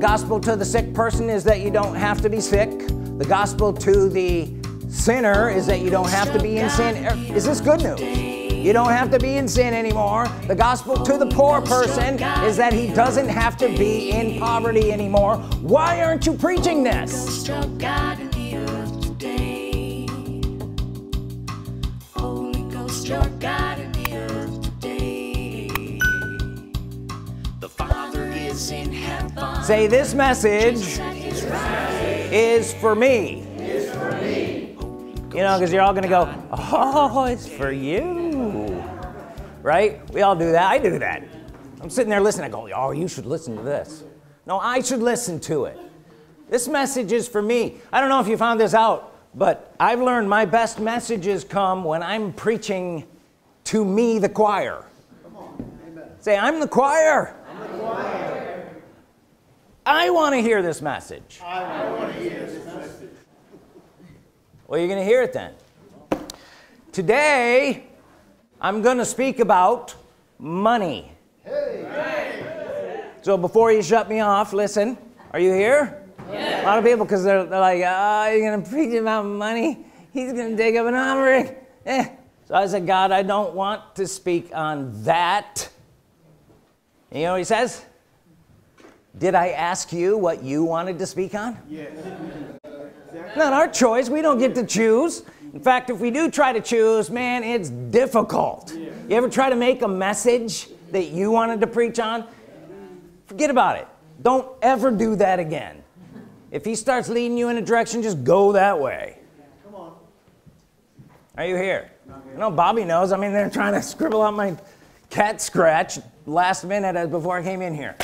gospel to the sick person is that you don't have to be sick. The gospel to the sinner is that you don't have to be in sin. Er, is this good news? You don't have to be in sin anymore. The gospel to the poor person is that he doesn't have to be in poverty anymore. Why aren't you preaching this Say this message is for me. You know, because you're all going to go, oh, it's for you. Right? We all do that. I do that. I'm sitting there listening. I go, oh, you should listen to this. No, I should listen to it. This message is for me. I don't know if you found this out, but I've learned my best messages come when I'm preaching to me, the choir. Say, I'm the choir. I'm the choir. I want to hear this message. I want to hear this message. Well, you're going to hear it then. Today, I'm going to speak about money. Hey. So before you shut me off, listen. Are you here? Yeah. A lot of people, because they're, they're, like, oh, you're going to preach about money? He's going to take up an offering. Eh. So I said, God, I don't want to speak on that. And you know what he says? Did I ask you what you wanted to speak on? Yes. Not our choice. We don't get to choose. In fact, if we do try to choose, man, it's difficult. You ever try to make a message that you wanted to preach on? Forget about it. Don't ever do that again. If he starts leading you in a direction, just go that way. Come on. Are you here? I know Bobby knows. I mean, they're trying to scribble out my cat scratch last minute as before I came in here.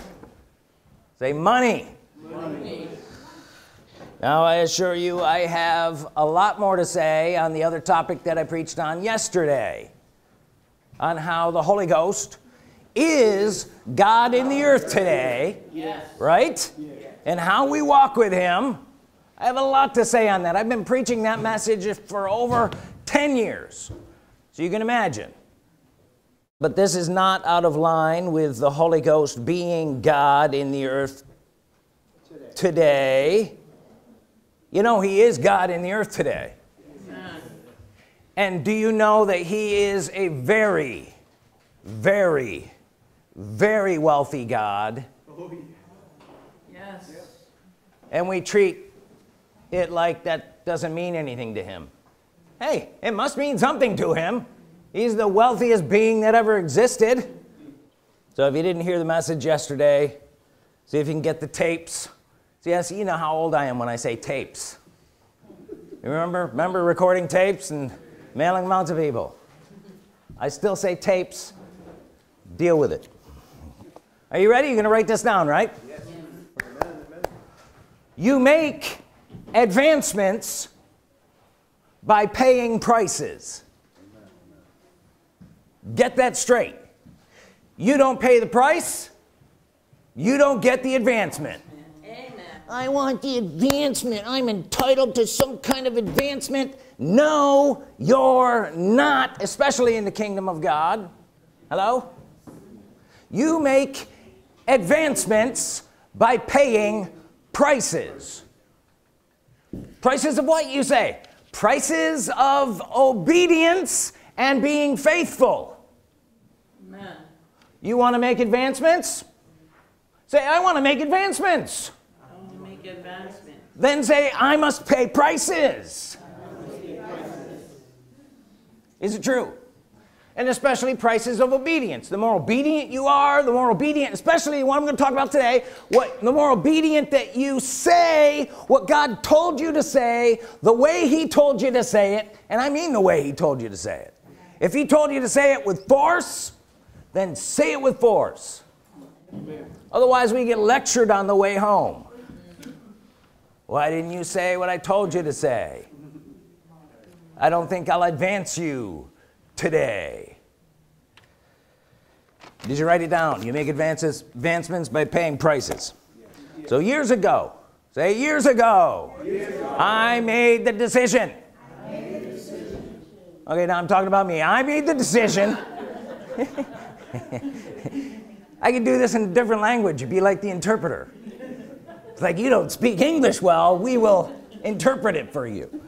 Say money. money. Now, I assure you, I have a lot more to say on the other topic that I preached on yesterday on how the Holy Ghost is God in the earth today, yes. right? Yes. And how we walk with Him. I have a lot to say on that. I've been preaching that message for over 10 years. So you can imagine. But this is not out of line with the Holy Ghost being God in the earth today. today. You know, He is God in the earth today. Amen. And do you know that He is a very, very, very wealthy God? Oh, yes. And we treat it like that doesn't mean anything to Him. Hey, it must mean something to Him. He's the wealthiest being that ever existed. So if you didn't hear the message yesterday, see if you can get the tapes. See, yes, you know how old I am when I say tapes. You remember? Remember recording tapes and mailing them out to people? I still say tapes. Deal with it. Are you ready? You're going to write this down, right? Yes. You make advancements by paying prices. Get that straight. You don't pay the price, you don't get the advancement. Amen. I want the advancement. I'm entitled to some kind of advancement. No, you're not, especially in the kingdom of God. Hello? You make advancements by paying prices. Prices of what you say? Prices of obedience and being faithful. You want to make advancements? Say, I want to make advancements. Make advancements. Then say, I must pay prices. Pay prices. Is it true? And especially prices of obedience. The more obedient you are, the more obedient, especially what I'm going to talk about today, what the more obedient that you say what God told you to say, the way He told you to say it, and I mean the way He told you to say it. If He told you to say it with force, then say it with force. Amen. Otherwise, we get lectured on the way home. Why didn't you say what I told you to say? I don't think I'll advance you today. Did you write it down? You make advances, advancements by paying prices. So years ago, say years ago, years ago. I made decision. Made the decision. Okay, now I'm talking about me. I made the decision I could do this in a different language, be like the interpreter. it's like you don't speak English well. We will interpret it for you.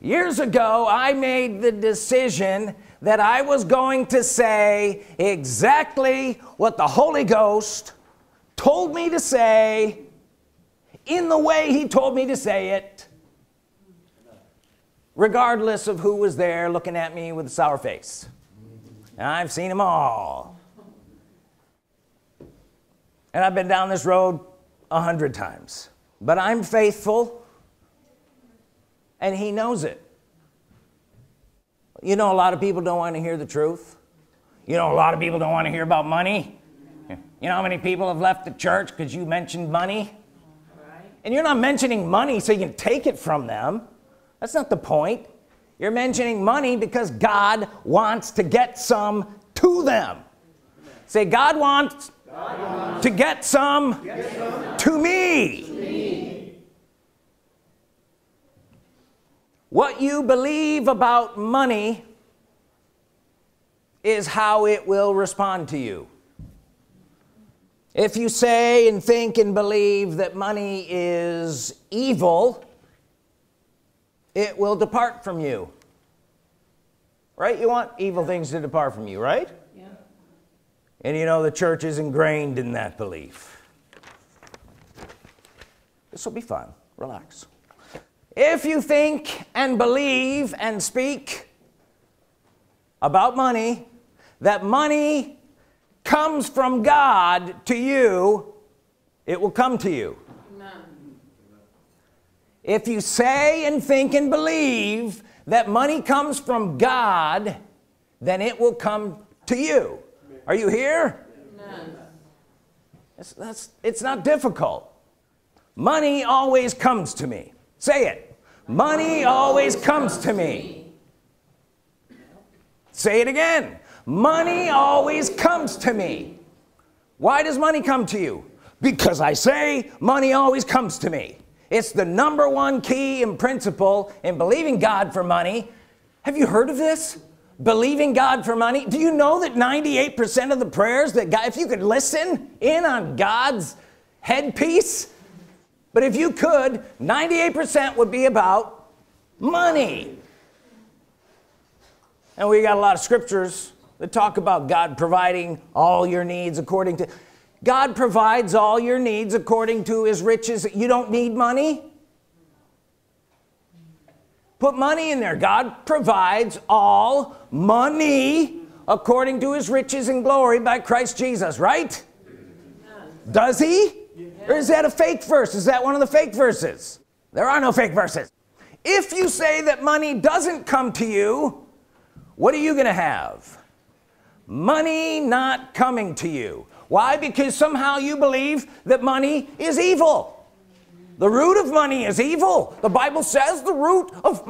Years ago I made the decision that I was going to say exactly what the Holy Ghost told me to say in the way he told me to say it regardless of who was there looking at me with a sour face I've seen them all. And I've been down this road a hundred times. But I'm faithful and he knows it. You know a lot of people don't want to hear the truth. You know a lot of people don't want to hear about money. You know how many people have left the church because you mentioned money? And you're not mentioning money so you can take it from them. That's not the point you're mentioning money because God wants to get some to them say God wants, God wants to get some, get some to, me. to me what you believe about money is how it will respond to you if you say and think and believe that money is evil it will depart from you. Right? You want evil things to depart from you right? Yeah. and you know the church is ingrained in that belief. This will be fun. Relax. If you think and believe and speak about money that money comes from God to you it will come to you if you say and think and believe that money comes from God then it will come to you. Are you here? It's, that's, it's not difficult. Money always comes to me. Say it. Money always comes to me. Say it again. Money always comes to me. Why does money come to you? Because I say money always comes to me it's the number one key and principle in believing God for money. Have you heard of this? Believing God for money? Do you know that 98% of the prayers that God if you could listen in on God's headpiece but if you could 98% would be about money. And we got a lot of scriptures that talk about God providing all your needs according to God provides all your needs according to his riches. You don't need money? Put money in there. God provides all money according to his riches and glory by Christ Jesus right? Does he? Or is that a fake verse? Is that one of the fake verses? There are no fake verses. If you say that money doesn't come to you what are you gonna have? Money not coming to you why? Because somehow you believe that money is evil. The root of money is evil. The Bible says the root of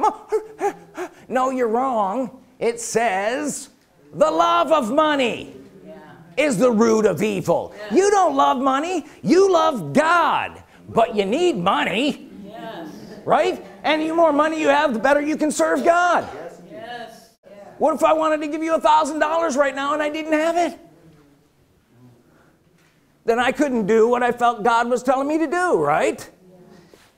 no you're wrong. It says the love of money yeah. is the root of evil. Yes. you don't love money. You love God. But you need money. Yes. right? And the more money you have the better you can serve God. Yes. what if I wanted to give you a thousand dollars right now and I didn't have it then I couldn't do what I felt God was telling me to do right?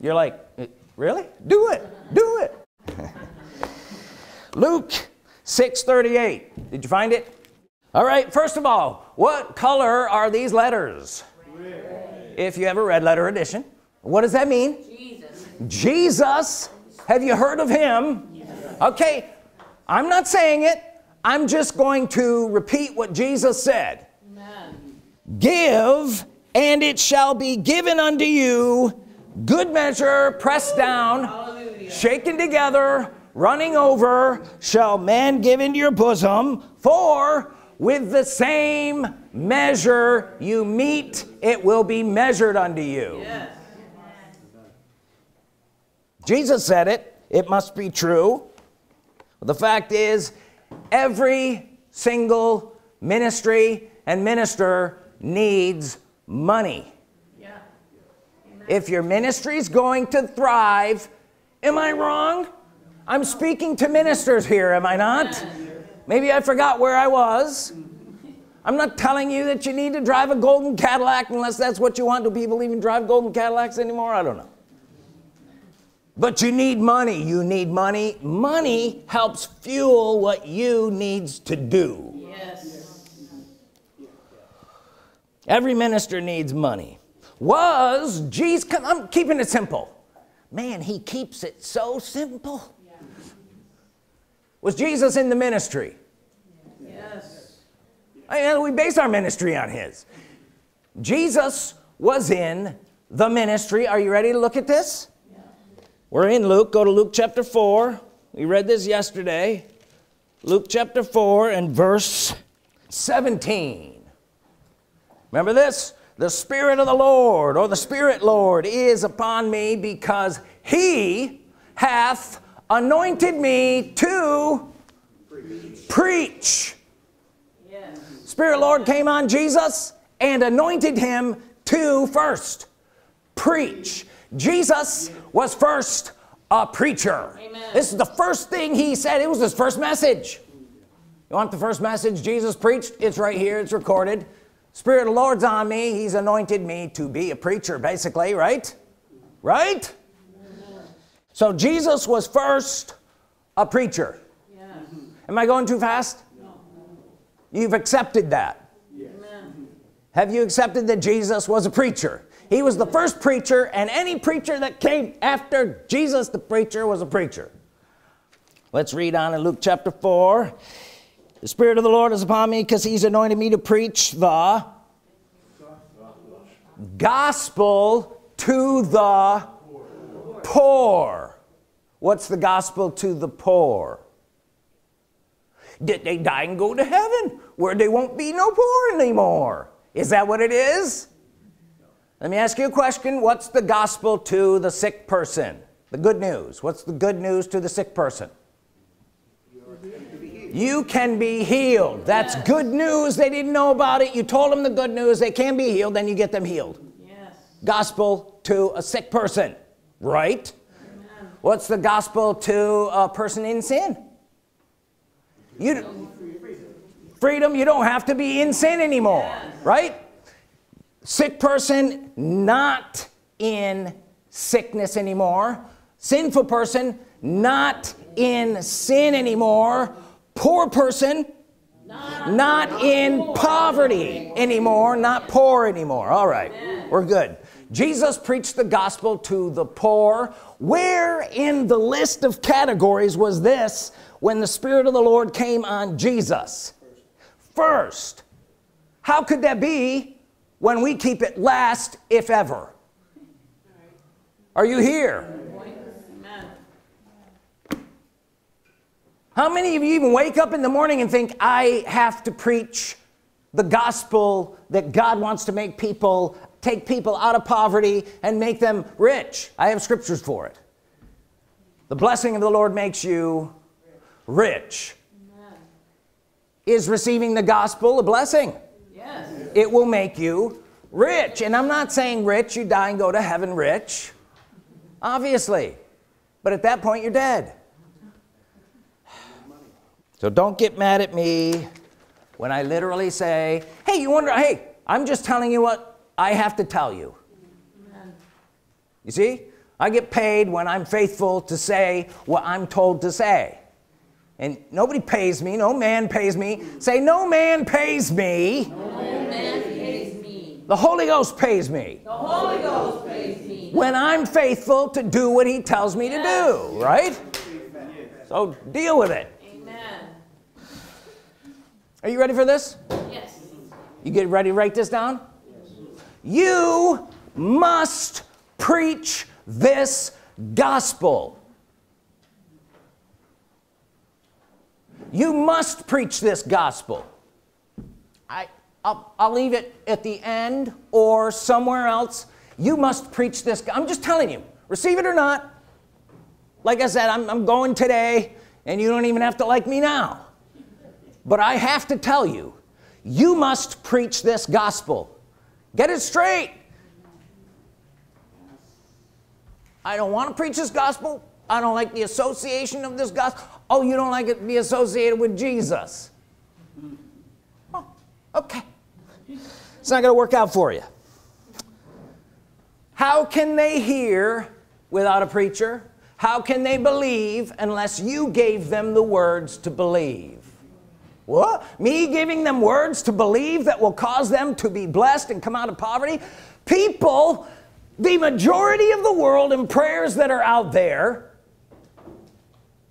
You're like uh, really? Do it do it. Luke 638 did you find it? All right first of all what color are these letters? Red. if you have a red letter edition. What does that mean? Jesus. Jesus? Have you heard of him? Yes. okay I'm not saying it. I'm just going to repeat what Jesus said. Give and it shall be given unto you. Good measure pressed down Hallelujah. shaken together running over shall man give into your bosom. For with the same measure you mete it will be measured unto you. Yes. Jesus said it. It must be true. The fact is every single ministry and minister needs money. Yeah. if your ministry is going to thrive am I wrong? I'm speaking to ministers here am I not? Maybe I forgot where I was. I'm not telling you that you need to drive a golden Cadillac unless that's what you want. Do people even drive golden Cadillacs anymore? I don't know. But you need money. You need money. Money helps fuel what you needs to do yes every minister needs money. Was Jesus I'm keeping it simple. Man he keeps it so simple. Was Jesus in the ministry? Yes. I mean, we base our ministry on his. Jesus was in the ministry. Are you ready to look at this? Yeah. we're in Luke. Go to Luke chapter 4 we read this yesterday. Luke chapter 4 and verse 17 remember this? The Spirit of the Lord or the Spirit Lord is upon me because he hath anointed me to preach, preach. Yes. Spirit Lord came on Jesus and anointed him to first preach. Jesus was first a preacher. Amen. this is the first thing he said. It was his first message. You want the first message Jesus preached? It's right here. It's recorded Spirit of the Lord's on me. He's anointed me to be a preacher basically right? Right? So Jesus was first a preacher. Yes. am I going too fast? No. you've accepted that. Yes. have you accepted that Jesus was a preacher? He was the first preacher and any preacher that came after Jesus the preacher was a preacher. Let's read on in Luke chapter 4 the Spirit of the Lord is upon me because he's anointed me to preach the gospel to the poor. What's the gospel to the poor? Did they die and go to heaven where they won't be no poor anymore? Is that what it is? Let me ask you a question. What's the gospel to the sick person? The good news. What's the good news to the sick person you can be healed. That's yes. good news. They didn't know about it. You told them the good news. They can be healed then you get them healed. Yes. gospel to a sick person. Right? Amen. what's the gospel to a person in sin? You freedom. You don't have to be in sin anymore. Yes. right? Sick person not in sickness anymore. Sinful person not in sin anymore poor person not, not in poverty anymore not poor anymore. All right we're good. Jesus preached the gospel to the poor. Where in the list of categories was this when the Spirit of the Lord came on Jesus? First how could that be when we keep it last if ever? Are you here how many of you even wake up in the morning and think I have to preach the gospel that God wants to make people take people out of poverty and make them rich I have scriptures for it. The blessing of the Lord makes you rich. Amen. is receiving the gospel a blessing? Yes. it will make you rich. And I'm not saying rich you die and go to heaven rich. Obviously. But at that point you're dead so don't get mad at me when I literally say hey you wonder hey I'm just telling you what I have to tell you. You see? I get paid when I'm faithful to say what I'm told to say. And nobody pays me no man pays me. Say no man pays me, no man pays me. the Holy Ghost pays me. The Holy Ghost pays me. When I'm faithful to do what he tells me yes. to do right? So deal with it are you ready for this? Yes. You get ready to write this down? Yes. You must preach this gospel. You must preach this gospel. I, I'll, I'll leave it at the end or somewhere else. You must preach this. I'm just telling you, receive it or not. Like I said, I'm, I'm going today, and you don't even have to like me now but I have to tell you you must preach this gospel get it straight I don't want to preach this gospel I don't like the association of this gospel oh you don't like it to be associated with Jesus oh, Okay. It's not going to work out for you. How can they hear without a preacher? How can they believe unless you gave them the words to believe? What? Me giving them words to believe that will cause them to be blessed and come out of poverty? People, the majority of the world and prayers that are out there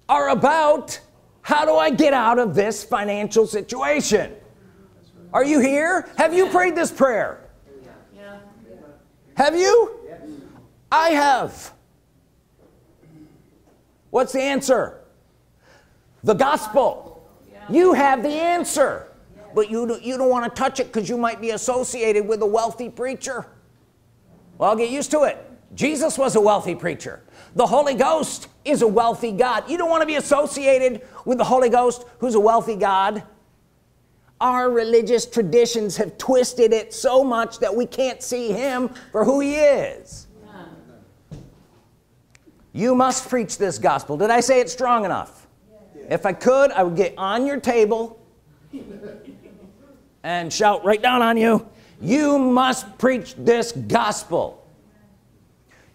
are about how do I get out of this financial situation? Are you here? Have you prayed this prayer? Yeah. Have you? I have. What's the answer? The gospel. You have the answer. But you, you don't want to touch it because you might be associated with a wealthy preacher. Well, I'll get used to it. Jesus was a wealthy preacher. The Holy Ghost is a wealthy God. You don't want to be associated with the Holy Ghost who's a wealthy God. Our religious traditions have twisted it so much that we can't see him for who he is. You must preach this gospel. Did I say it strong enough? If I could, I would get on your table and shout right down on you. You must preach this gospel.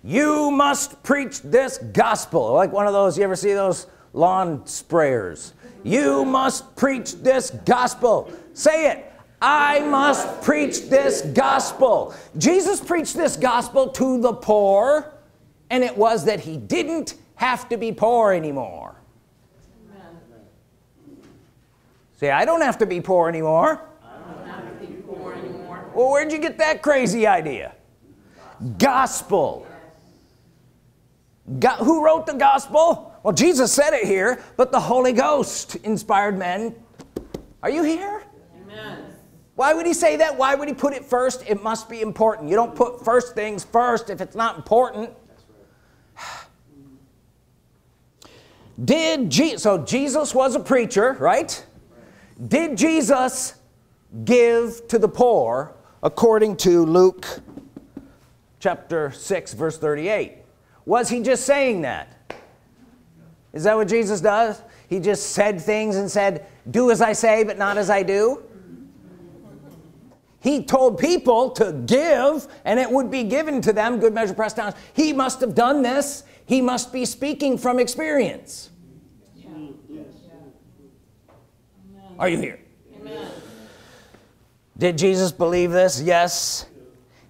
You must preach this gospel. Like one of those, you ever see those lawn sprayers? You must preach this gospel. Say it. I must preach this gospel. Jesus preached this gospel to the poor, and it was that he didn't have to be poor anymore. Amen. Say, I don't have to be poor anymore. Well, where'd you get that crazy idea? Gospel. Who wrote the gospel? Well, Jesus said it here, but the Holy Ghost inspired men. Are you here? Amen. Why would he say that? Why would he put it first? It must be important. You don't put first things first if it's not important. Did Jesus, so Jesus was a preacher, right? Did Jesus give to the poor according to Luke chapter 6, verse 38? Was he just saying that? Is that what Jesus does? He just said things and said, Do as I say, but not as I do? He told people to give, and it would be given to them, good measure pressed down. He must have done this. He must be speaking from experience. Are you here? Amen. Did Jesus believe this? Yes.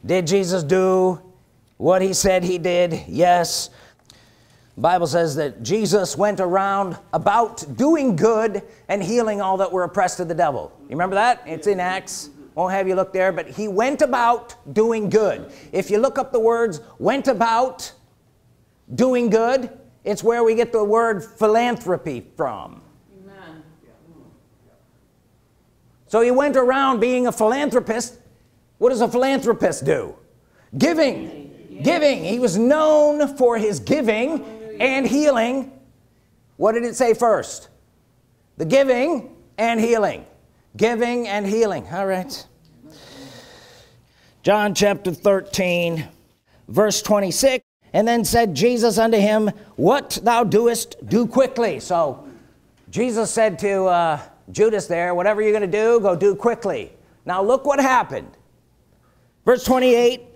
Did Jesus do what he said he did? Yes. The Bible says that Jesus went around about doing good and healing all that were oppressed of the devil. You remember that? It's in Acts. Won't have you look there, but he went about doing good. If you look up the words went about doing good, it's where we get the word philanthropy from. Amen. So he went around being a philanthropist. What does a philanthropist do? Giving. Giving. He was known for his giving and healing. What did it say first? The giving and healing. Giving and healing. All right. John chapter 13 verse 26 and then said Jesus unto him what thou doest do quickly. So Jesus said to uh, Judas there whatever you're gonna do go do quickly now look what happened verse 28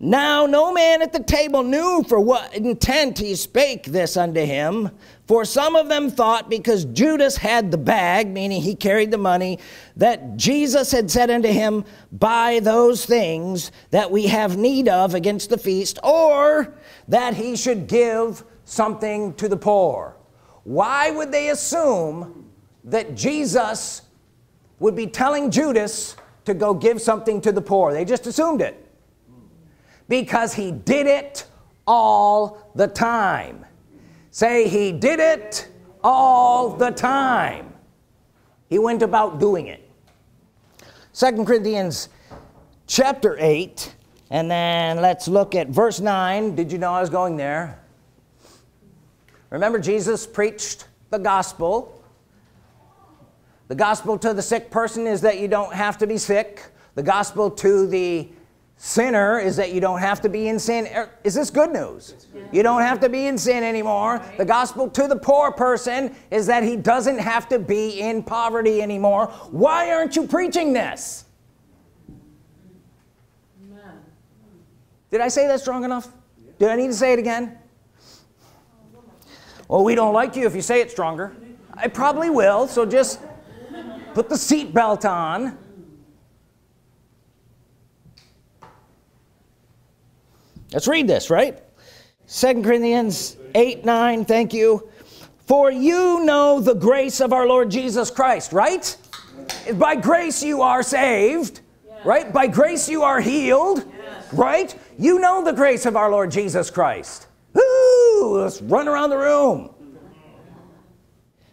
now no man at the table knew for what intent he spake this unto him. For some of them thought, because Judas had the bag, meaning he carried the money, that Jesus had said unto him, Buy those things that we have need of against the feast, or that he should give something to the poor. Why would they assume that Jesus would be telling Judas to go give something to the poor? They just assumed it because he did it all the time. Say, he did it all the time. He went about doing it. Second Corinthians chapter 8, and then let's look at verse 9. Did you know I was going there? Remember, Jesus preached the gospel the gospel to the sick person is that you don't have to be sick. The gospel to the sinner is that you don't have to be in sin. Er, is this good news? You don't have to be in sin anymore. Right. the gospel to the poor person is that he doesn't have to be in poverty anymore. Why aren't you preaching this? Did I say that strong enough? Do I need to say it again? Well we don't like you if you say it stronger. I probably will so just put the seatbelt on. Let's read this right? Second Corinthians 8 9 thank you. For you know the grace of our Lord Jesus Christ right? By grace you are saved right? By grace you are healed yes. right? You know the grace of our Lord Jesus Christ. Woo! let's run around the room.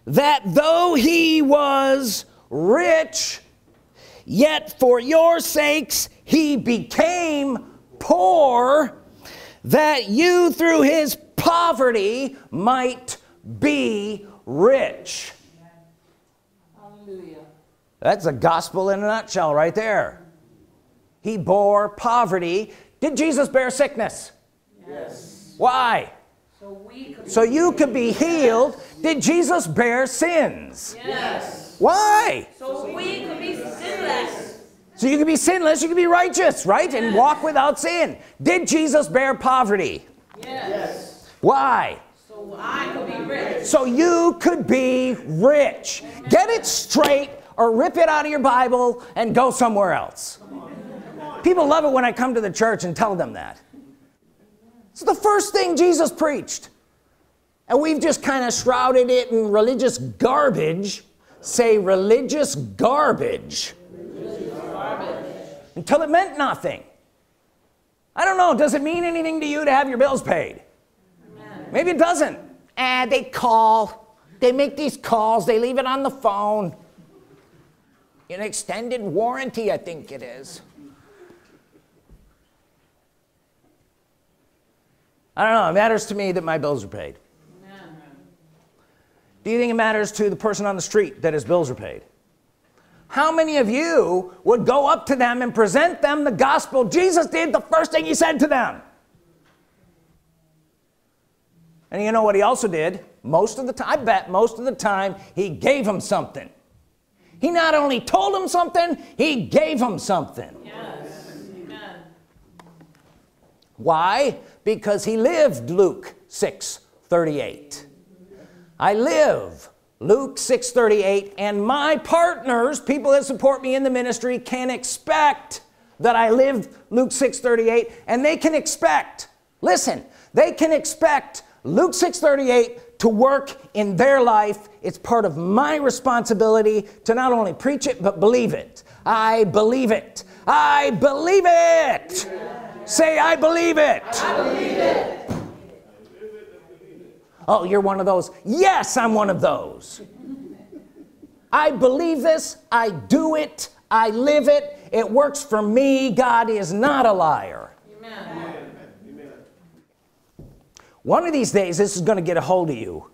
That though he was rich yet for your sakes he became poor that you through his poverty might be rich. Hallelujah. that's a gospel in a nutshell right there. He bore poverty. Did Jesus bear sickness? Yes. Why? So, we so you could be healed. Did Jesus bear sins? Yes why? So we could be sinless. So you can be sinless you can be righteous right? Yes. and walk without sin. Did Jesus bear poverty? Yes. Why? So I could be rich. So you could be rich. Get it straight or rip it out of your Bible and go somewhere else. People love it when I come to the church and tell them that. It's the first thing Jesus preached. And we've just kind of shrouded it in religious garbage say religious garbage. religious garbage until it meant nothing. I don't know does it mean anything to you to have your bills paid? Amen. maybe it doesn't. And eh, they call. They make these calls. They leave it on the phone. An extended warranty I think it is. I don't know it matters to me that my bills are paid do you think it matters to the person on the street that his bills are paid? How many of you would go up to them and present them the gospel Jesus did the first thing he said to them? And you know what he also did? Most of the time I bet most of the time he gave them something. He not only told them something he gave them something. Yes. Why? Because he lived Luke 6 38 I live Luke 6 38 and my partners people that support me in the ministry can expect that I live Luke 6 38 and they can expect listen they can expect Luke 6 38 to work in their life it's part of my responsibility to not only preach it but believe it I believe it I believe it Say, I believe it. I believe it. Oh, you're one of those. Yes, I'm one of those. I believe this. I do it. I live it. It works for me. God is not a liar. Amen. Amen. One of these days, this is going to get a hold of you.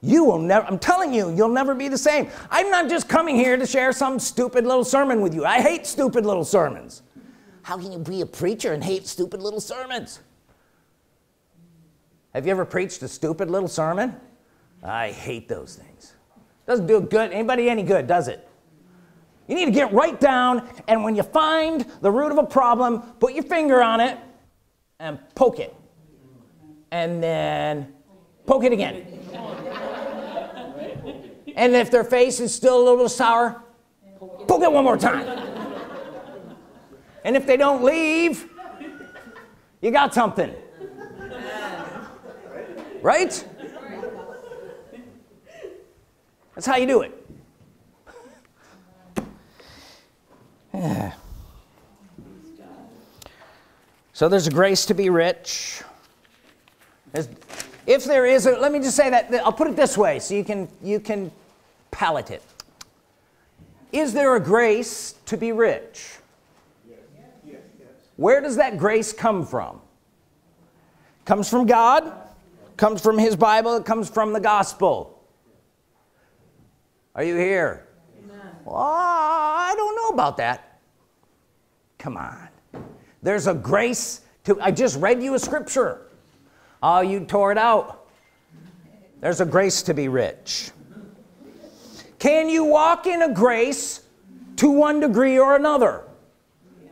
You will never, I'm telling you, you'll never be the same. I'm not just coming here to share some stupid little sermon with you. I hate stupid little sermons. How can you be a preacher and hate stupid little sermons? Have you ever preached a stupid little sermon? I hate those things. Doesn't do good, anybody any good, does it? You need to get right down, and when you find the root of a problem, put your finger on it and poke it. And then poke it again. and if their face is still a little sour, poke it one more time and if they don't leave you got something right? That's how you do it. Yeah. so there's a grace to be rich. If there is a, let me just say that I'll put it this way so you can you can palate it. Is there a grace to be rich? Where does that grace come from? Comes from God comes from his Bible it comes from the gospel. Are you here? Well, I don't know about that. Come on. There's a grace to I just read you a scripture. Oh you tore it out. There's a grace to be rich. Can you walk in a grace to one degree or another?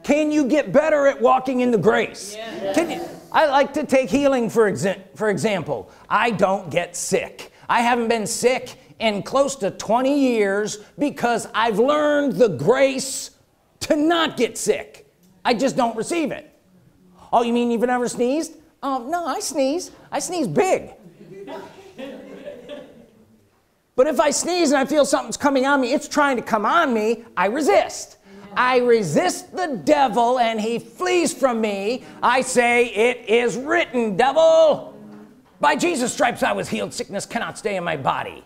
Can you get better at walking in the grace? Can you I like to take healing for, exa- for example. I don't get sick. I haven't been sick in close to 20 years because I've learned the grace to not get sick. I just don't receive it. Oh you mean you've never sneezed? Oh no I sneeze. I sneeze big. But if I sneeze and I feel something's coming on me it's trying to come on me I resist I resist the devil and he flees from me. I say it is written devil. By Jesus stripes I was healed. Sickness cannot stay in my body.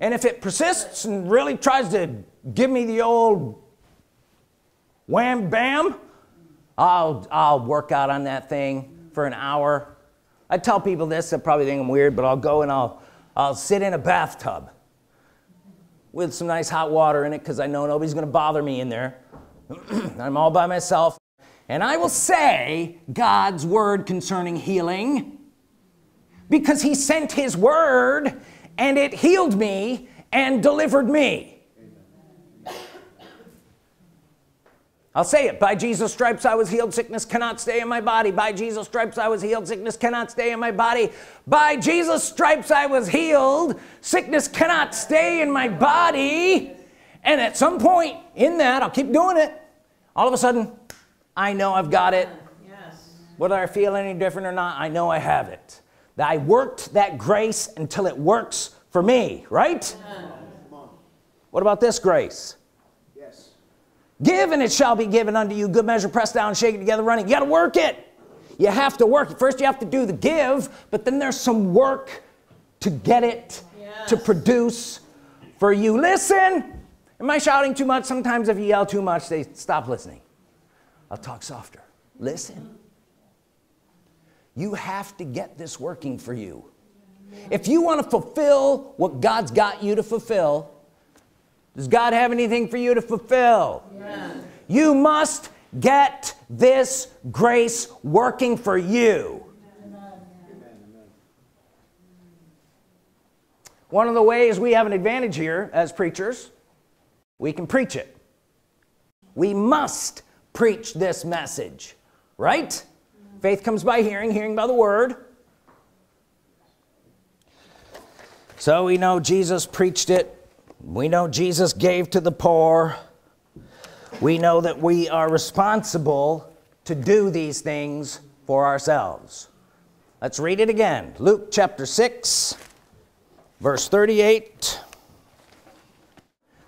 And if it persists and really tries to give me the old wham bam I'll I'll work out on that thing for an hour. I tell people this they probably think I'm weird but I'll go and I'll I'll sit in a bathtub with some nice hot water in it because I know nobody's gonna bother me in there. I'm all by myself. And I will say God's word concerning healing because he sent his word and it healed me and delivered me I'll say it. By Jesus stripes I was healed. Sickness cannot stay in my body. By Jesus stripes I was healed. Sickness cannot stay in my body. By Jesus stripes I was healed. Sickness cannot stay in my body. And at some point in that I'll keep doing it. All of a sudden I know I've got it. Yes. whether I feel any different or not I know I have it. That I worked that grace until it works for me right? What about this grace give and it shall be given unto you. Good measure pressed down shaken together running. You got to work it. You have to work it. First you have to do the give but then there's some work to get it yes. to produce for you. Listen am I shouting too much? Sometimes if you yell too much they stop listening. I'll talk softer. Listen. You have to get this working for you. If you want to fulfill what God's got you to fulfill does God have anything for you to fulfill? You must get this grace working for you. One of the ways we have an advantage here as preachers we can preach it. We must preach this message right? Mm. Faith comes by hearing hearing by the word. So we know Jesus preached it we know Jesus gave to the poor. We know that we are responsible to do these things for ourselves. Let's read it again. Luke chapter 6 verse 38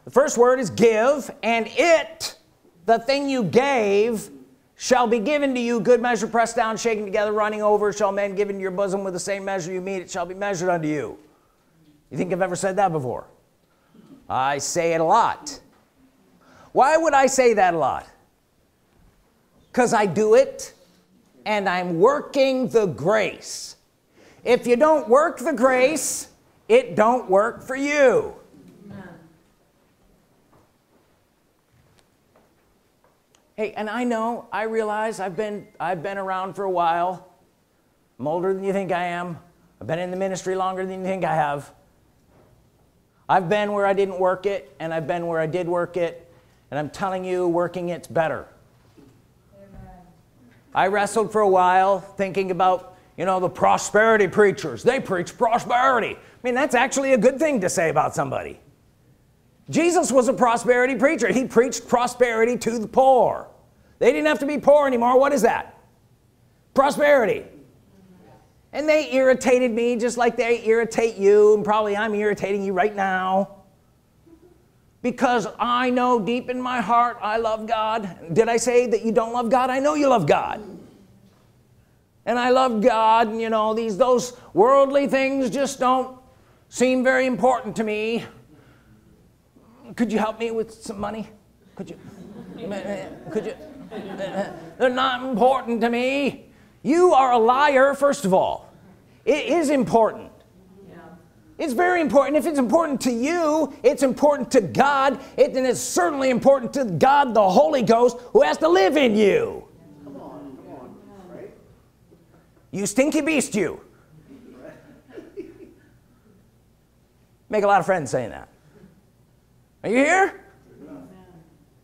the first word is give and it the thing you gave shall be given to you. Good measure pressed down shaken together running over shall men give into your bosom. With the same measure you mete it shall be measured unto you. You think I've ever said that before I say it a lot. Why would I say that a lot? Because I do it and I'm working the grace. If you don't work the grace it don't work for you. Hey and I know I realize I've been I've been around for a while I'm older than you think I am. I've been in the ministry longer than you think I have I've been where I didn't work it and I've been where I did work it and I'm telling you working it's better. I wrestled for a while thinking about you know the prosperity preachers. They preach prosperity. I mean that's actually a good thing to say about somebody. Jesus was a prosperity preacher. He preached prosperity to the poor. They didn't have to be poor anymore. What is that? Prosperity and they irritated me just like they irritate you and probably I'm irritating you right now. Because I know deep in my heart I love God. Did I say that you don't love God? I know you love God. And I love God and you know these those worldly things just don't seem very important to me. Could you help me with some money? Could you could you they're not important to me you are a liar first of all. It is important. Yeah. it's very important. If it's important to you it's important to God it, and it's certainly important to God the Holy Ghost who has to live in you. Come on, come on. Right? you stinky beast you. Make a lot of friends saying that. Are you here?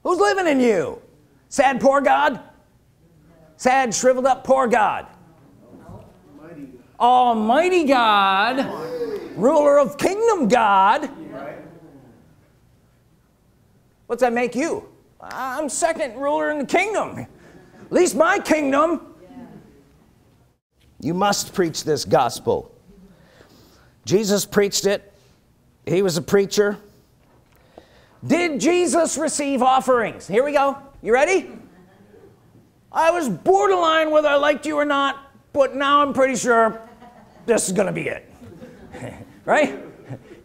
Who's living in you? Sad poor God sad shriveled up poor God. Almighty God ruler of kingdom God. What's that make you? I'm second ruler in the kingdom. At least my kingdom. You must preach this gospel. Jesus preached it. He was a preacher. Did Jesus receive offerings? Here we go. You ready I was borderline whether I liked you or not but now I'm pretty sure this is gonna be it. Right?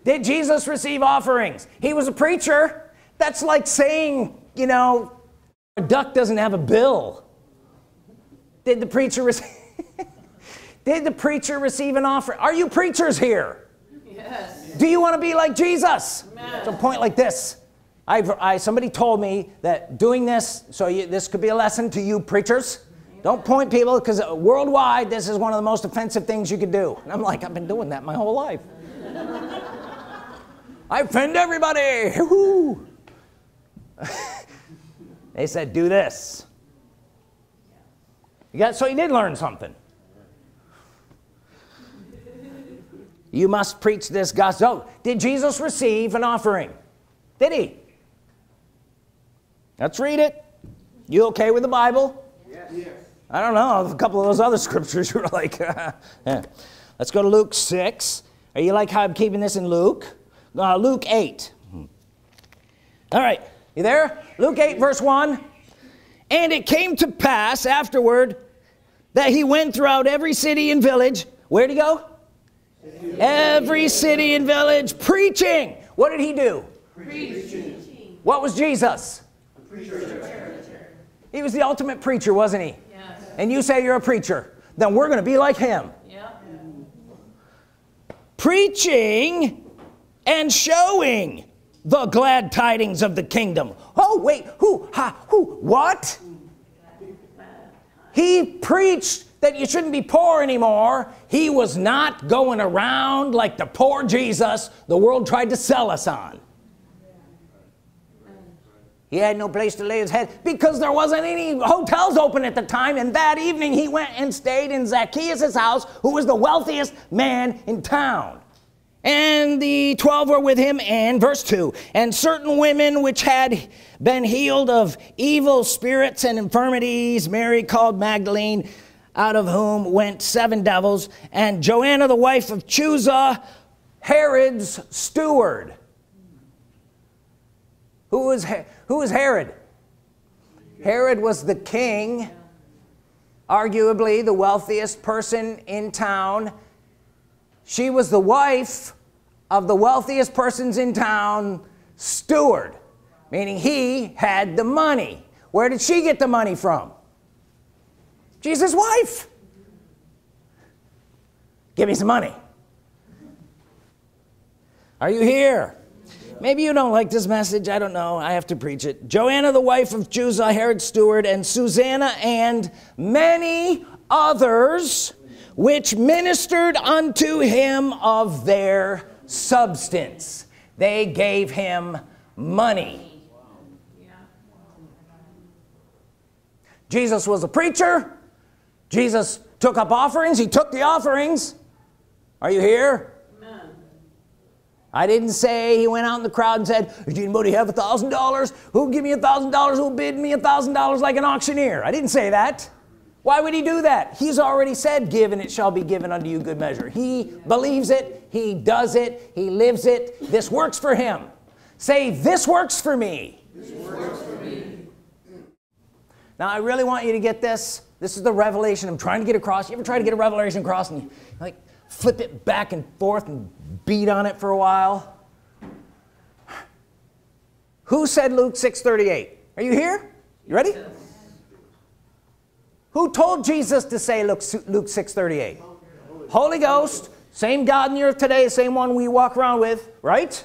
Did Jesus receive offerings? He was a preacher. That's like saying you know a duck doesn't have a bill. Did the preacher receive did the preacher receive an offering? Are you preachers here? Yes. do you want to be like Jesus? Amen. it's a point like this I've, I, somebody told me that doing this so you, this could be a lesson to you preachers. Don't point people because uh, worldwide this is one of the most offensive things you could do. And I'm like I've been doing that my whole life. I offend everybody. They said do this. You got so you did learn something. You must preach this gospel. Oh, did Jesus receive an offering? Did he let's read it. You okay with the Bible? Yes. I don't know. A couple of those other scriptures were like yeah. let's go to Luke 6 are you like how I'm keeping this in Luke? Uh, Luke 8 all right. You there? Luke 8 verse 1 and it came to pass afterward that he went throughout every city and village. Where'd he go? Every city and village preaching. What did he do? Preaching. what was Jesus he was the ultimate preacher wasn't he? Yes. and you say you're a preacher then we're gonna be like him. Yep. preaching and showing the glad tidings of the kingdom. Oh wait who ha who what? He preached that you shouldn't be poor anymore. He was not going around like the poor Jesus the world tried to sell us on he had no place to lay his head because there wasn't any hotels open at the time. And that evening he went and stayed in Zacchaeus' house who was the wealthiest man in town. And the 12 were with him and verse 2 and certain women which had been healed of evil spirits and infirmities Mary called Magdalene out of whom went seven devils and Joanna the wife of Chuza Herod's steward who was who was Herod? Herod was the king arguably the wealthiest person in town. She was the wife of the wealthiest persons in town steward meaning he had the money. Where did she get the money from? Jesus wife. Give me some money. Are you here maybe you don't like this message. I don't know. I have to preach it. Joanna the wife of Chuza Herod steward and Susanna and many others which ministered unto him of their substance. They gave him money. Jesus was a preacher. Jesus took up offerings. He took the offerings. Are you here. I didn't say he went out in the crowd and said does anybody have a thousand dollars? Who'll give me a thousand dollars? Who'll bid me a thousand dollars like an auctioneer? I didn't say that. Why would he do that? He's already said give and it shall be given unto you good measure. He believes it. He does it. He lives it. This works for him. Say this works for me, works for me. now I really want you to get this. This is the revelation. I'm trying to get across. You ever try to get a revelation across and you like flip it back and forth and beat on it for a while. Who said Luke 6:38 are you here? You ready? Who told Jesus to say Luke, Luke 6:38 Holy Ghost same God in the earth today same one we walk around with right?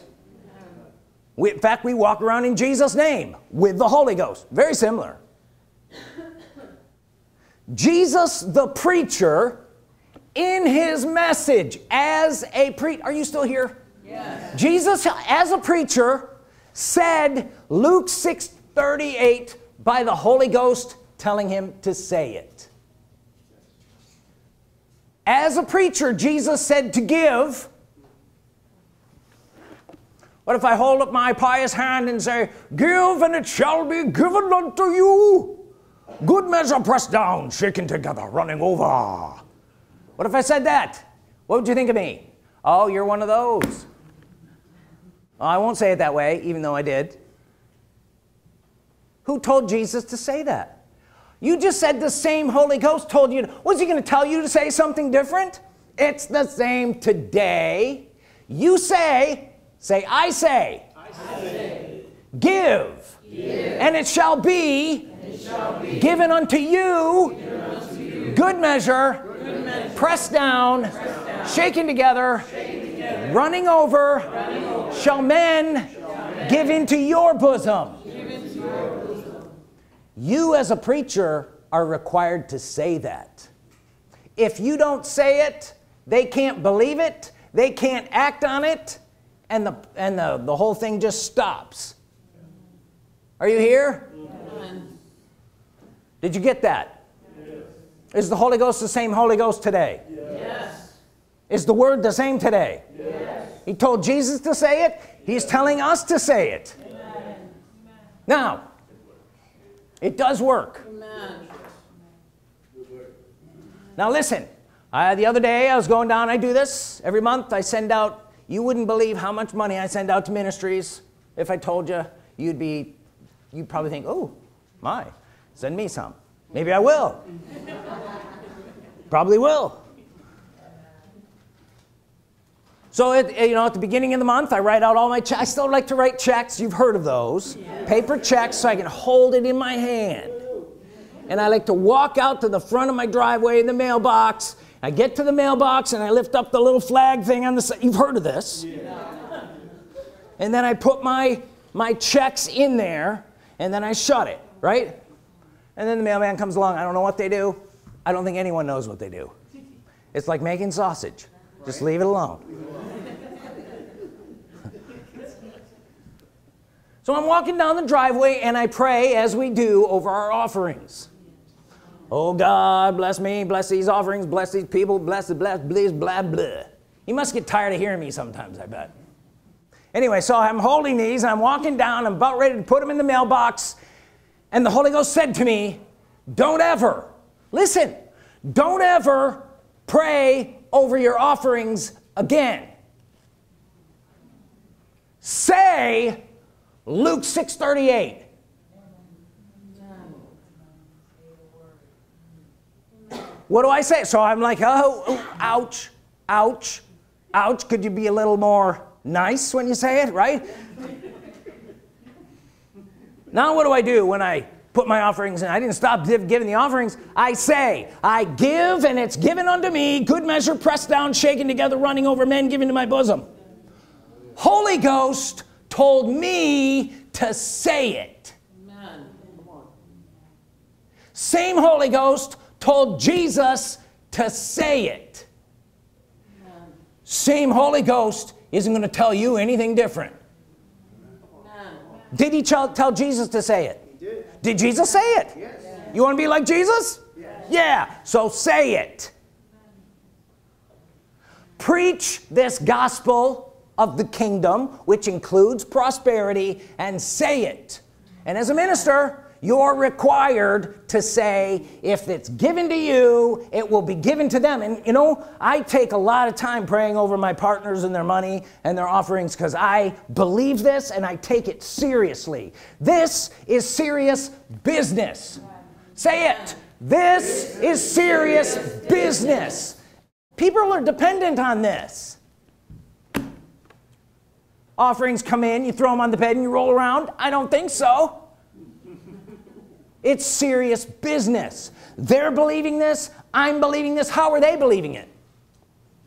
We, in fact we walk around in Jesus name with the Holy Ghost. Very similar. Jesus the preacher in his message as a pre are you still here? Yes. Jesus as a preacher said Luke 6 38 by the Holy Ghost telling him to say it. As a preacher Jesus said to give. What if I hold up my pious hand and say give and it shall be given unto you. Good measure pressed down shaken together running over what if I said that? What would you think of me? Oh you're one of those. Well, I won't say it that way even though I did. Who told Jesus to say that? You just said the same Holy Ghost told you. Was he going to tell you to say something different? It's the same today. You say say I say, I say. Give. Give and it shall be, it shall be given, unto you, given unto you. Good measure pressed, down, pressed down, shaken together, shaken together running, over, running over, shall men, shall men give into your bosom. You as a preacher are required to say that. If you don't say it they can't believe it they can't act on it and the and the, the whole thing just stops. Are you here? Did you get that. Is the Holy Ghost the same Holy Ghost today yes. is the word the same today yes. he told Jesus to say it he's telling us to say it Amen. now it does work Amen. now listen uh, the other day I was going down I do this every month I send out you wouldn't believe how much money I send out to ministries if I told you you'd be you'd probably think oh my send me some maybe I will. Probably will. So at, eh, you know at the beginning of the month I write out all my checks I still like to write checks. You've heard of those. Paper checks so I can hold it in my hand. And I like to walk out to the front of my driveway in the mailbox. I get to the mailbox and I lift up the little flag thing on the side you've heard of this? Yeah. and then I put my my checks in there and then I shut it right and then the mailman comes along. I don't know what they do. I don't think anyone knows what they do. It's like making sausage. Just leave it alone. So I'm walking down the driveway and I pray as we do over our offerings. Oh God bless me bless these offerings bless these people bless the bless please blah blah. You must get tired of hearing me sometimes I bet. Anyway so I'm holding these and I'm walking down I'm about ready to put them in the mailbox and the Holy Ghost said to me don't ever listen don't ever pray over your offerings again. Say Luke 638 what do I say? So I'm like oh, oh ouch ouch ouch. Could you be a little more nice when you say it right now what do I do when I put my offerings in I didn't stop giving the offerings I say I give and it's given unto me good measure pressed down shaken together running over men given to my bosom Holy Ghost told me to say it Amen. same Holy Ghost told Jesus to say it Amen. same Holy Ghost isn't going to tell you anything different. Did he tell Jesus to say it He did. did. Jesus say it yes. you want to be like Jesus yes. yeah so say it preach this gospel of the kingdom which includes prosperity and say it and as a minister you're required to say if it's given to you it will be given to them. And you know I take a lot of time praying over my partners and their money and their offerings because I believe this and I take it seriously. This is serious business. Say it. This is serious business. People are dependent on this. Offerings come in you throw them on the bed and you roll around? I don't think so it's serious business. They're believing this I'm believing this. How are they believing it?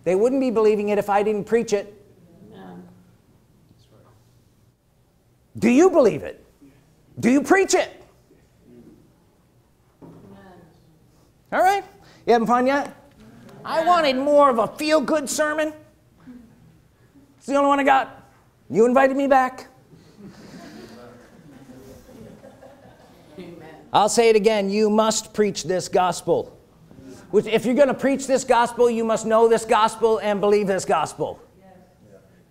They wouldn't be believing it if I didn't preach it. Do you believe it? Do you preach it? All right. You having fun yet? I wanted more of a feel-good sermon. It's the only one I got. You invited me back I'll say it again you must preach this gospel. Which if you're going to preach this gospel you must know this gospel and believe this gospel.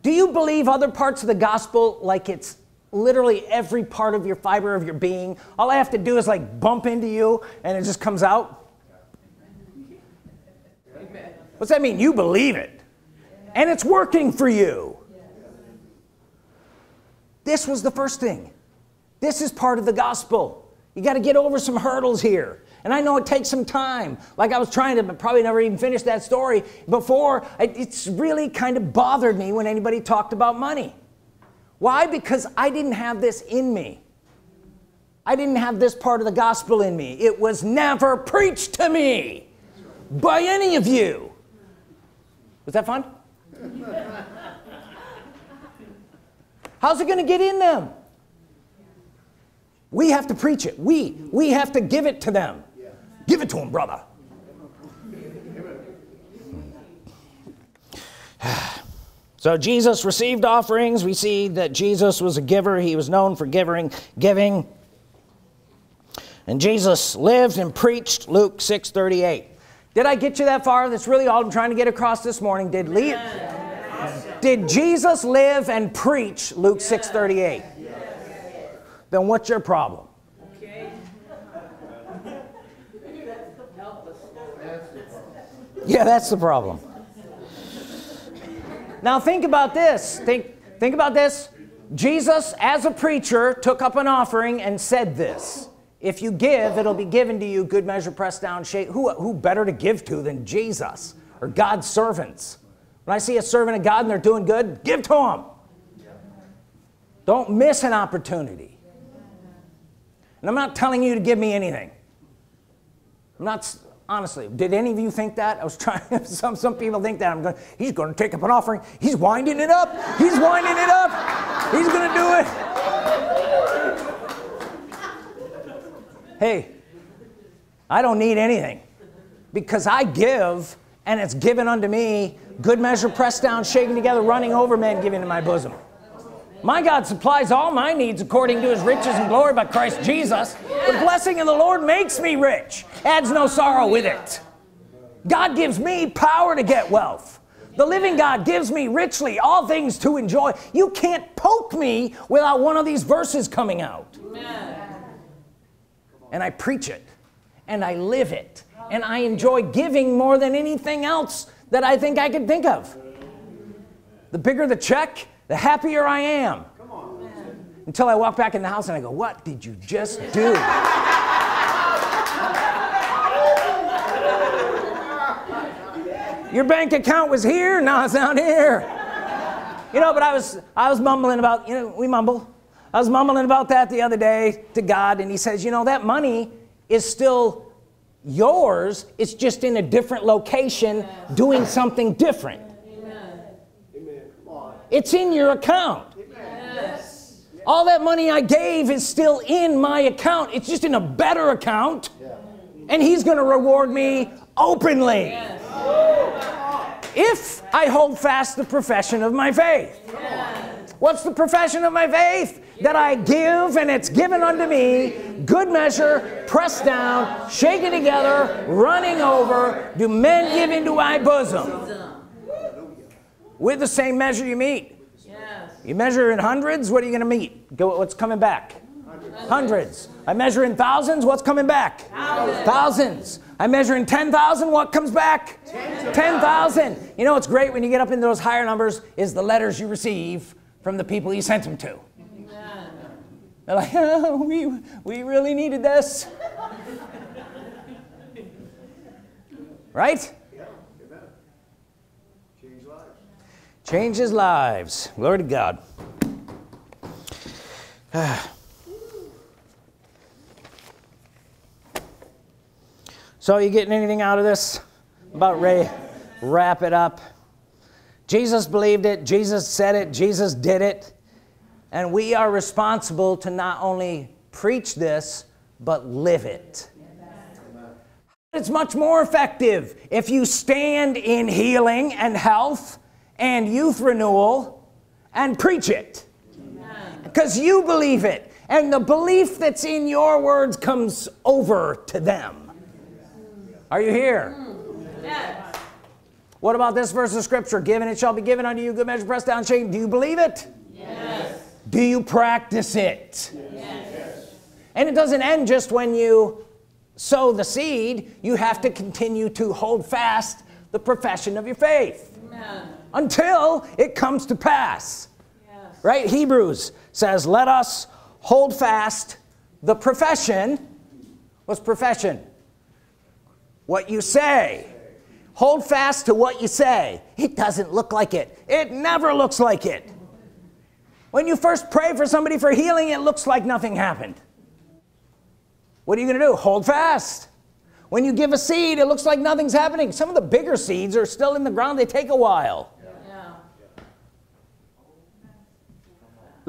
Do you believe other parts of the gospel like it's literally every part of your fiber of your being? All I have to do is like bump into you and it just comes out? What's that mean? You believe it. And it's working for you. This was the first thing. This is part of the gospel you got to get over some hurdles here. And I know it takes some time. Like I was trying to probably never even finish that story before. It's really kind of bothered me when anybody talked about money. Why? Because I didn't have this in me. I didn't have this part of the gospel in me. It was never preached to me by any of you. Was that fun? How's it gonna get in them we have to preach it. We we have to give it to them. Give it to them brother. So Jesus received offerings. We see that Jesus was a giver. He was known for giving giving. And Jesus lived and preached Luke 6 38 did I get you that far? That's really all I'm trying to get across this morning. Did Lee did Jesus live and preach Luke 6 38 then what's your problem? Yeah that's the problem. Now think about this. Think think about this. Jesus as a preacher took up an offering and said this if you give it'll be given to you good measure pressed down shake who, who better to give to than Jesus or God's servants? When I see a servant of God and they're doing good give to them don't miss an opportunity and I'm not telling you to give me anything. I'm not honestly did any of you think that? I was trying some some people think that. I'm going he's going to take up an offering. He's winding it up. He's winding it up. He's going to do it. Hey I don't need anything because I give and it's given unto me. Good measure pressed down shaken together running over men giving to my bosom my God supplies all my needs according to his riches and glory by Christ Jesus. The blessing of the Lord makes me rich adds no sorrow with it. God gives me power to get wealth. The living God gives me richly all things to enjoy. You can't poke me without one of these verses coming out. And I preach it and I live it and I enjoy giving more than anything else that I think I could think of. The bigger the check the happier I am. Until I walk back in the house and I go what did you just do? Your bank account was here now it's down here. You know but I was I was mumbling about you know we mumble. I was mumbling about that the other day to God and he says you know that money is still yours. It's just in a different location doing something different it's in your account yes. all that money I gave is still in my account it's just in a better account yeah. and he's gonna reward me openly yes. if I hold fast the profession of my faith yes. what's the profession of my faith that I give and it's given unto me good measure pressed down shaken together running over do men give into my bosom with the same measure you mete. Yes. you measure in hundreds what are you going to mete? Go what's coming back? Hundreds. hundreds. I measure in thousands what's coming back? Thousands, thousands. I measure in 10,000 what comes back? 10,000 10, you know what's great when you get up into those higher numbers is the letters you receive from the people you sent them to. They're like oh, we we really needed this. Right changes lives. Glory to God. So you getting anything out of this? About Ray wrap it up. Jesus believed it. Jesus said it. Jesus did it. And we are responsible to not only preach this but live it. It's much more effective if you stand in healing and health and youth renewal and preach it. Because you believe it. And the belief that's in your words comes over to them. Are you here? Yes. what about this verse of scripture? Given it shall be given unto you. Good measure pressed down shaken do you believe it? Yes. do you practice it? Yes. and it doesn't end just when you sow the seed. You have to continue to hold fast the profession of your faith. Amen. Until it comes to pass. Yes. right? Hebrews says let us hold fast the profession. What's profession? What you say. Hold fast to what you say. It doesn't look like it. It never looks like it. When you first pray for somebody for healing it looks like nothing happened. What are you gonna do? Hold fast. When you give a seed it looks like nothing's happening. Some of the bigger seeds are still in the ground. They take a while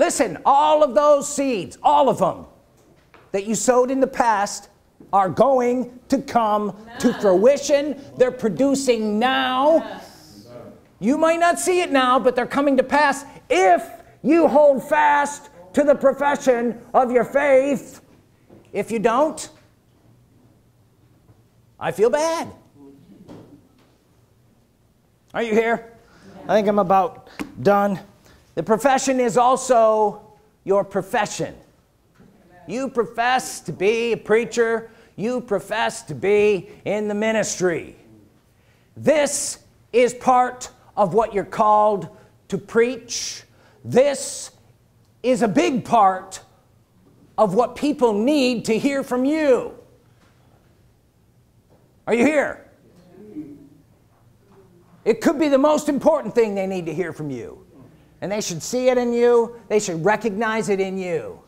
Listen, all of those seeds, all of them that you sowed in the past are going to come to fruition. They're producing now. Yes. You might not see it now, but they're coming to pass if you hold fast to the profession of your faith. If you don't, I feel bad. Are you here? I think I'm about done. The profession is also your profession. You profess to be a preacher, you profess to be in the ministry. This is part of what you're called to preach. This is a big part of what people need to hear from you. Are you here? It could be the most important thing they need to hear from you. And they should see it in you, they should recognize it in you.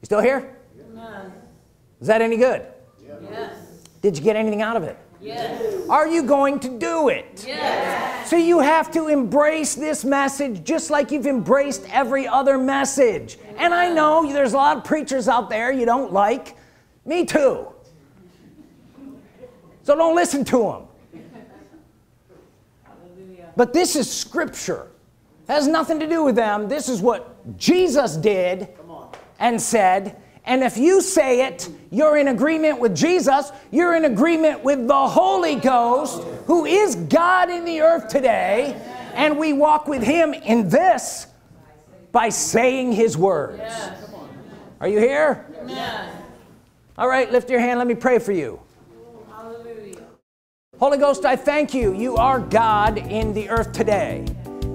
You still here? Amen. Is that any good? Yes. Did you get anything out of it? Yes. Are you going to do it? Yes. So you have to embrace this message just like you've embraced every other message. And I know there's a lot of preachers out there you don't like. Me too. So don't listen to them. But this is scripture. It has nothing to do with them. This is what Jesus did and said. And if you say it, you're in agreement with Jesus. You're in agreement with the Holy Ghost, who is God in the earth today. And we walk with Him in this by saying His words. Yes. Are you here? Amen. All right, lift your hand. Let me pray for you. Holy Ghost, I thank you. You are God in the earth today.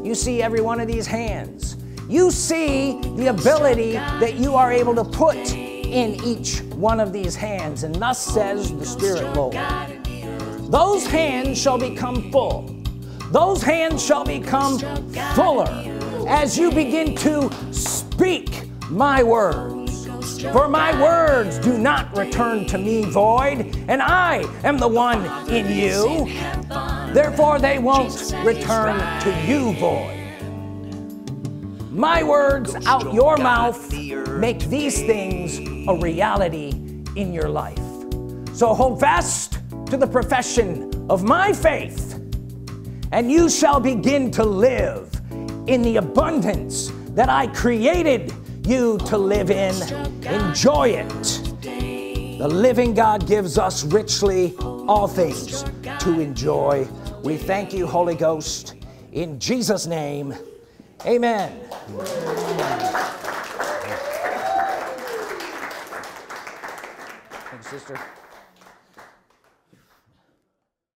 You see every one of these hands. You see the ability that you are able to put in each one of these hands. And thus says the Spirit, Lord. Those hands shall become full. Those hands shall become fuller as you begin to speak my words. For my words do not return to me void, and I am the one in you. Therefore, they won't return to you void. My words out your mouth make these things a reality in your life. So hold fast to the profession of my faith, and you shall begin to live in the abundance that I created you to live in. Enjoy it. The living God gives us richly all things to enjoy. We thank you, Holy Ghost, in Jesus' name. Amen. Thank you, sister.